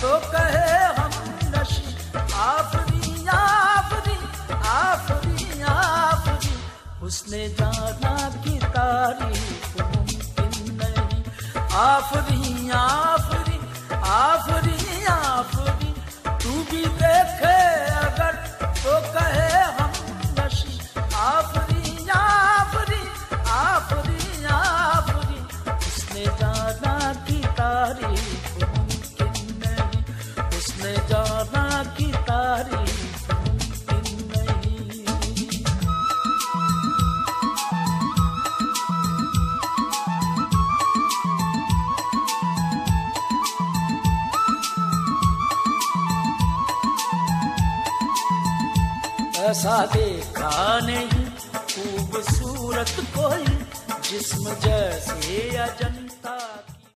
तो कहे हम नशी। आफरी आफरी आफरी आफरी उसने जाना की तारीफ़ मुमकिन नहीं। आफरी आफरी ऐसा देखा नहीं खूबसूरत कोई जिसम जैसे अजन